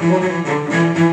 Música